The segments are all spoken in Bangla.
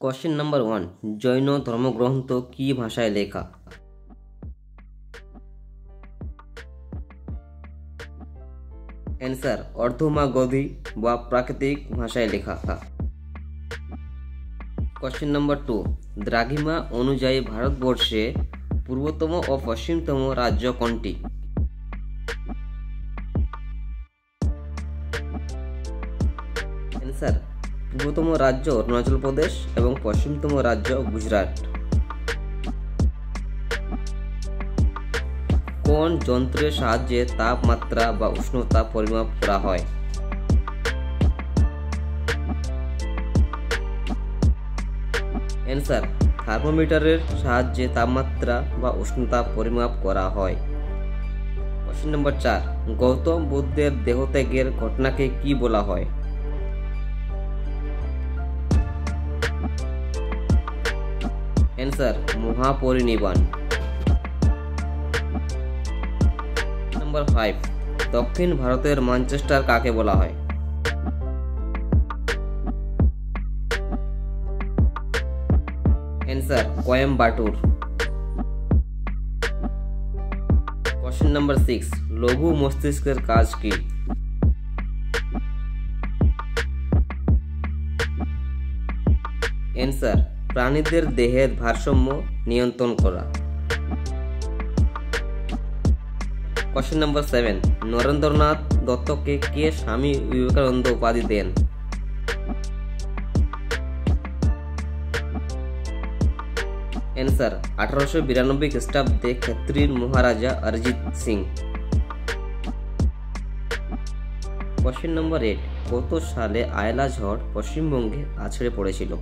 কোশ্চেন নাম্বার ওয়ান জৈন ধর্মগ্রন্থ কি ভাষায় লেখা? অ্যান্সার অর্ধমাগধী বা প্রাকৃতিক ভাষায় লেখা। কোশ্চেন নাম্বার টু দ্রাঘিমা অনুযায়ী ভারতবর্ষে পূর্বতম ও পশ্চিমতম রাজ্য কোনটি? অ্যান্সার পূর্বতম রাজ্য অরুণাচল প্রদেশ এবং পশ্চিমতম রাজ্য গুজরাট। কোন যন্ত্রের সাহায্যে তাপমাত্রা বা উষ্ণতা পরিমাপ করা হয়? অ্যান্সার, থার্মোমিটারের সাহায্যে তাপমাত্রা বা উষ্ণতা পরিমাপ করা হয়। কোশ্চেন নম্বর চার, গৌতম বুদ্ধের দেহত্যাগের ঘটনাকে কি বলা হয়? অ্যান্সার মহাপরিনির্বাণ নাম্বার ফাইভ দক্ষিণ ভারতের ম্যানচেস্টার কাকে বলা হয় answer Coimbatore question number six লঘু মস্তিষ্কের কাজ কি অ্যান্সার প্রাণীদের দেহের ভারসাম্য নিয়ন্ত্রণ করা। কোশ্চেন নম্বর সেভেন নরেন্দ্রনাথ দত্তকে কে স্বামী বিবেকানন্দ উপাধি দেন? অ্যান্সার আঠারোশো বিরানব্বই খ্রিস্টাব্দে ক্ষত্রির মহারাজা Arijit Singh. Question number eight কত সালে আয়লা ঝড় পশ্চিমবঙ্গে আছড়ে পড়েছিল?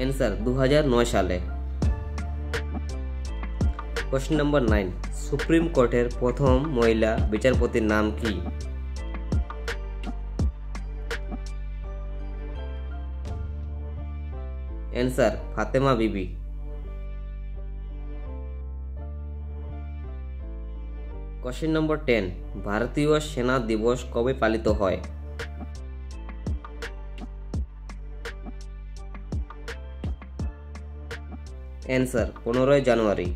অ্যান্সার দু সালে। কোশ্চেন নম্বর নাইন সুপ্রিম কোর্টের প্রথম মহিলা বিচারপতির নাম কি? অ্যান্সার ফাতেমা বিবি। কোশ্চেন নম্বর টেন ভারতীয় সেনা দিবস কবে পালিত হয়? অ্যান্সার পনেরোই জানুয়ারি।